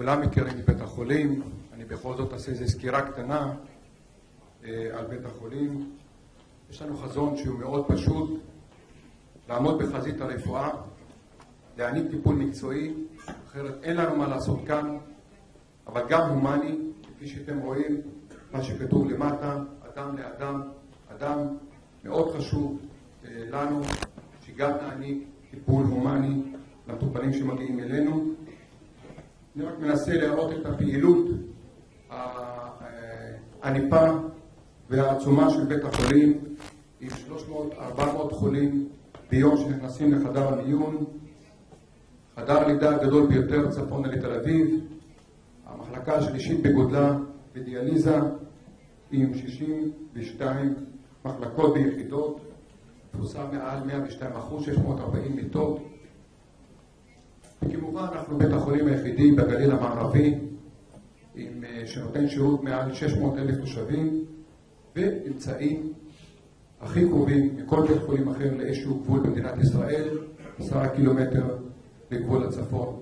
כולם מכירים את בית החולים, אני בכל זאת אעשה איזו סקירה קטנה אה, על בית החולים. יש לנו חזון שהוא מאוד פשוט, לעמוד בחזית הרפואה, להעניק טיפול מקצועי, אחרת אין לנו מה לעשות כאן, אבל גם הומני, כפי שאתם רואים, מה שכתוב למטה, אדם לאדם, אדם מאוד חשוב אה, לנו, שגם נעניק טיפול הומני למטופלים שמגיעים אלינו. אני רק מנסה להראות את הפעילות העניפה והעצומה של בית החולים. עם 300-400 חולים ביום שנכנסים לחדר המיון, חדר לידה הגדול ביותר צפונה לתל אביב, המחלקה השלישית בגודלה בדיאליזה עם 62 מחלקות ביחידות, תפוסה מעל 102 אחוז, 640 מיטות. וכמובן אנחנו בית החולים היחידי בגליל המערבי עם, אה, שנותן שירות מעל 600 אלף תושבים ונמצאים הכי קרובים מכל בית חולים אחר לאיזשהו גבול במדינת ישראל, עשרה קילומטר לגבול הצפון.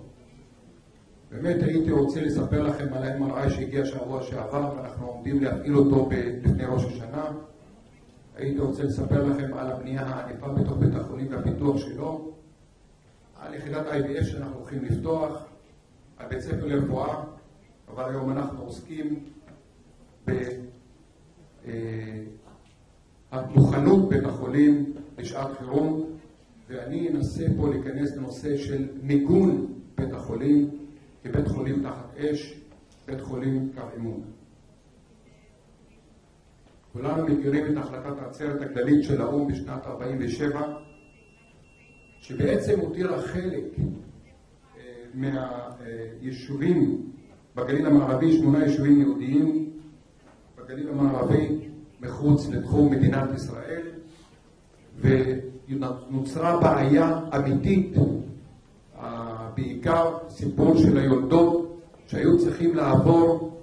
באמת הייתי רוצה לספר לכם על ה-MRI שהגיע שבוע שעבר ואנחנו עומדים להפעיל אותו לפני ראש השנה. הייתי רוצה לספר לכם על הבנייה הענפה בתוך בית החולים והפיתוח שלו, על יחידת IBS שאנחנו הולכים לפתוח, על בית ספר לרפואה, אבל היום אנחנו עוסקים במוכנות אה, בית החולים לשעת חירום, ואני אנסה פה להיכנס לנושא של מיגון בית החולים כבית חולים תחת אש, בית חולים קו אמון. כולנו מכירים את החלטת העצרת הכללית של האו"ם בשנת 47' שבעצם הותירה חלק אה, מהיישובים בגליל המערבי, שמונה יישובים יהודיים בגליל המערבי מחוץ לתחום מדינת ישראל ונוצרה בעיה אמיתית, בעיקר סיפור של היולדות שהיו צריכים לעבור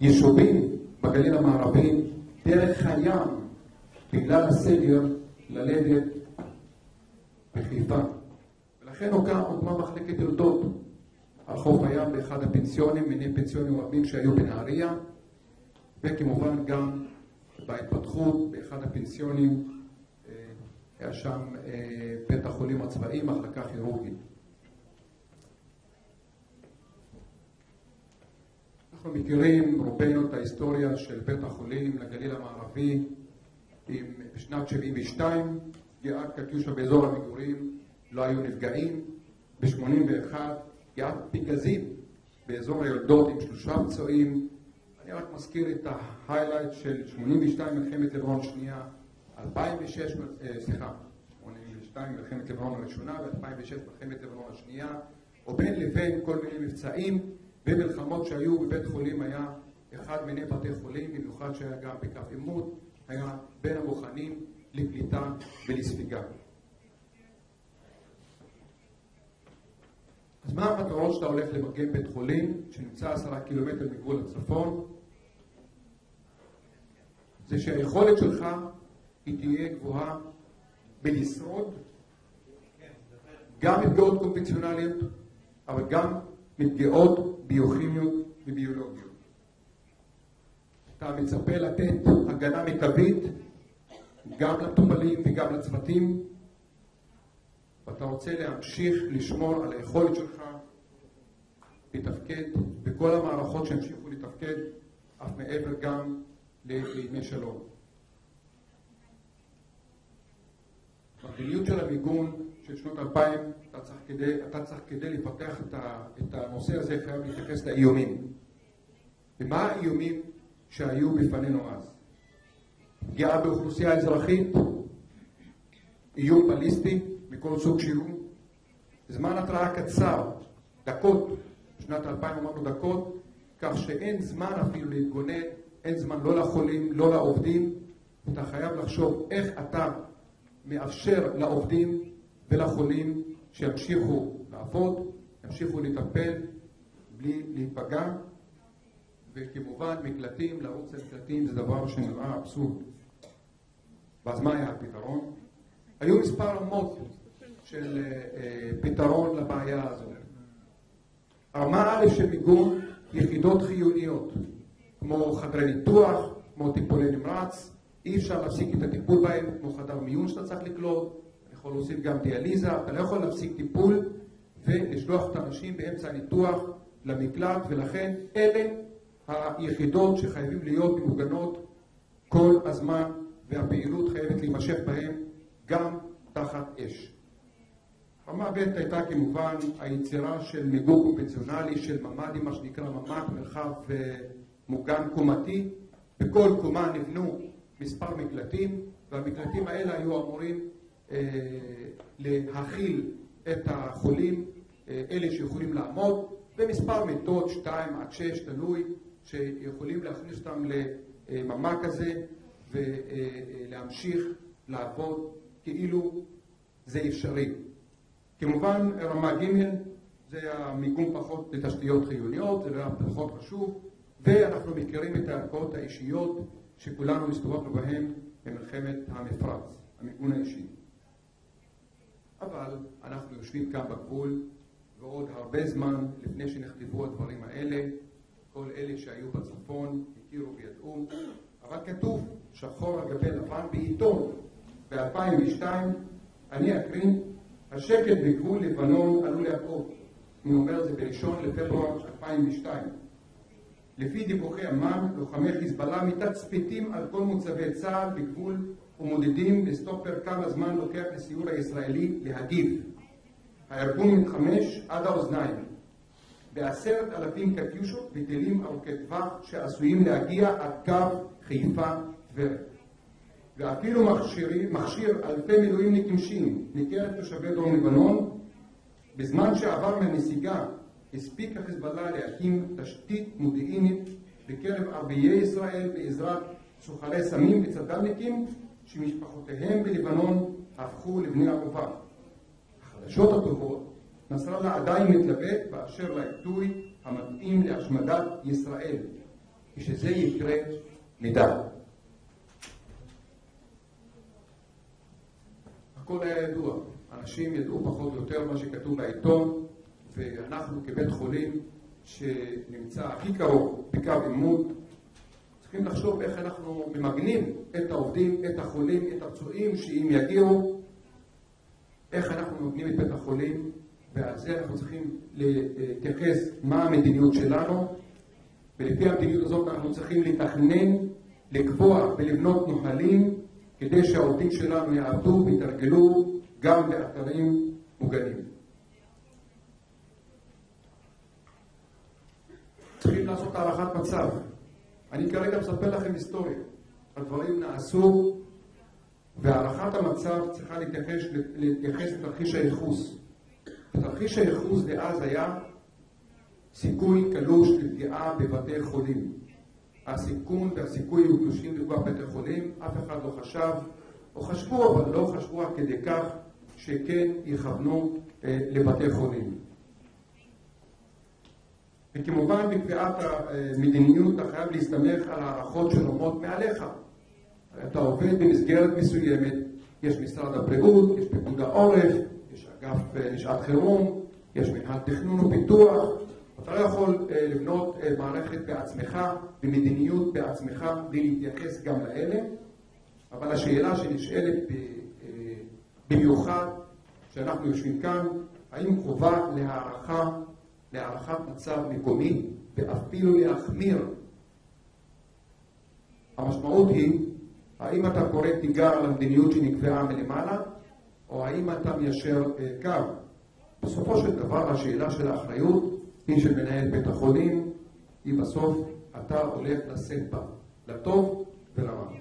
מהיישובים בגליל המערבי דרך הים בגלל הסגר ללדת בחיפה. ולכן הוקמה מחלקת יולדות על חוף הים באחד הפנסיונים, מיני פנסיונים רבים שהיו בנהריה, וכמובן גם בהתפתחות באחד הפנסיונים אה, היה שם אה, בית החולים הצבאי, מחלקה כירורגית. אנחנו מכירים רובנו את ההיסטוריה של בית החולים לגליל המערבי בשנת 72, פגיעת קטיושה באזור המגורים, לא היו נפגעים. ב-81, פגיעת פיגזים באזור היולדות עם שלושה פצועים. אני רק מזכיר את ההיילייט של 82 מלחמת לבנון שנייה, 2006, אה, סליחה, 82 מלחמת לבנון הראשונה ו-2006 מלחמת לבנון השנייה, או בין לבין כל מיני מבצעים ומלחמות שהיו בבית חולים היה אחד מיני בתי חולים, במיוחד שהיה גם בקו עימות, היה בין המוכנים לפליטה ולספיגה. אז מה המטרות שאתה הולך למגן בית חולים שנמצא עשרה קילומטר מגבול הצפון? זה שהיכולת שלך היא תהיה גבוהה בלשרוד גם מפגיעות קונבנציונליות, אבל גם מפגיעות ביוכימיות וביולוגיות. אתה מצפה לתת הגנה מיטבית גם למטופלים וגם לצוותים, ואתה רוצה להמשיך לשמור על היכולת שלך לתפקד בכל המערכות שימשיכו לתפקד, אף מעבר גם לימי שלום. במדיניות של המיגון של שנות 2000, אתה צריך כדי, אתה צריך כדי לפתח את, ה, את הנושא הזה, חייב להתייחס לאיומים. ומה האיומים שהיו בפנינו אז? פגיעה באוכלוסייה אזרחית, איום בליסטי מכל סוג שהוא, זמן התראה קצר, דקות, בשנת 2000 אמרנו דקות, כך שאין זמן אפילו להתגונן, אין זמן לא לחולים, לא לעובדים, אתה חייב לחשוב איך אתה מאפשר לעובדים ולחולים שימשיכו לעבוד, ימשיכו לטפל בלי להיפגע, וכמובן מקלטים, לרוץ למקלטים זה דבר שנראה אבסורד. ואז מה היה הפתרון? היו מספר רמות של uh, פתרון לבעיה הזאת. רמה א' של מיגון, יחידות חיוניות, כמו חדרי ניתוח, כמו טיפולי נמרץ, אי אפשר להפסיק את הטיפול בהם, כמו חדר מיון שאתה צריך לקלוט, יכול להוסיף גם דיאליזה, אתה לא יכול להפסיק טיפול ולשלוח את האנשים באמצע הניתוח למקלט, ולכן אלה היחידות שחייבים להיות ממוגנות כל הזמן, והפעילות חייבת להימשך בהן גם תחת אש. רמה ב' הייתה כמובן היצירה של מיגור קונבנציונלי של ממ"דים, מה שנקרא ממ"ד, מרחב אה, מוגן קומתי. בכל קומה נבנו מספר מקלטים, והמקלטים האלה היו אמורים אה, להכיל את החולים, אה, אלה שיכולים לעמוד, במספר מיטות, 2 עד 6, תלוי, שיכולים להכניס אותם לממ"ד כזה ולהמשיך לעבוד כאילו זה אפשרי. כמובן רמה ג' זה המיגון פחות לתשתיות חיוניות, זה היה פחות חשוב, ואנחנו מכירים את הערכאות האישיות שכולנו הסתובבנו בהן במלחמת המפרץ, המיגון האישי. אבל אנחנו יושבים כאן בגבול ועוד הרבה זמן לפני שנכתבו הדברים האלה, כל אלה שהיו בצפון הכירו וידעו, אבל כתוב שחור על גבי לבן בעיתון ב-2002, אני אקריא השקט בגבול לבנון עלול להטעות. אני אומר זה בראשון לפברואר 2002. לפי דיווחי אמ"ן, לוחמי חיזבאללה מתצפתים על כל מוצבי צה"ל בגבול ומודדים בסטופר כמה זמן לוקח לסיור הישראלי להגיב. הארגון מתחמש עד האוזניים בעשרת אלפים קטיושות וטילים ארוכי טווח שעשויים להגיע עד קו חיפה טבריה. ואפילו מכשירים, מכשיר אלפי מילואימניקים שיעים מקרב תושבי דרום לבנון, בזמן שעבר מהנסיגה הספיק החיזבאללה להקים תשתית מודיעינית בקרב ערביי ישראל בעזרת סוחרי סמים וצד"לניקים שמשפחותיהם בלבנון הפכו לבני ערובה. החדשות הטובות, נסראללה עדיין מתלבט באשר לעיתוי המתאים להשמדת ישראל. כשזה יקרה, נדע. הכל היה ידוע. אנשים ידעו פחות או יותר מה שכתוב בעיתון, ואנחנו כבית חולים שנמצא הכי קרוב בקו עימות, צריכים לחשוב איך אנחנו ממגנים את העובדים, את החולים, את הפצועים, שאם יגיעו, איך אנחנו ממגנים את בית החולים, ועל זה אנחנו צריכים להתייחס מה המדיניות שלנו, ולפי המדיניות הזאת אנחנו צריכים לתכנן, לקבוע ולבנות נוהלים כדי שהעובדים שלנו יעבדו ויתרגלו גם באתרים מוגנים. צריכים לעשות הערכת מצב. אני כרגע מספר לכם היסטוריה. הדברים נעשו והערכת המצב צריכה להתייחס, להתייחס לתרחיש הייחוס. בתרחיש הייחוס דאז היה סיכוי קלוש לפגיעה בבתי חולים. הסיכון והסיכוי היו קלושים לפגוע בבתי חולים, אף אחד לא חשב, או חשבו אבל לא חשבו עד כדי כך שכן יכוונו אה, לבתי חולים. וכמובן בקביעת המדיניות אתה חייב להסתמך על הערכות שנורמות מעליך. אתה עובד במסגרת מסוימת, יש משרד הבריאות, יש פיקוד העורף, אגף לשעת חירום, יש מנהל תכנון ופיתוח, אתה לא יכול אה, לבנות אה, מערכת בעצמך, במדיניות בעצמך, בלי להתייחס גם לאלה, אבל השאלה שנשאלת אה, במיוחד, כשאנחנו יושבים כאן, האם חובה להערכה, להערכת מצב מקומי, ואפילו להחמיר? המשמעות היא, האם אתה קורא תיגר על המדיניות שנקבעה מלמעלה, או האם אתה מיישר קו? בסופו של דבר השאלה של האחריות היא של מנהל בית החולים, היא בסוף אתה הולך לשאת בה, לטוב ולרע.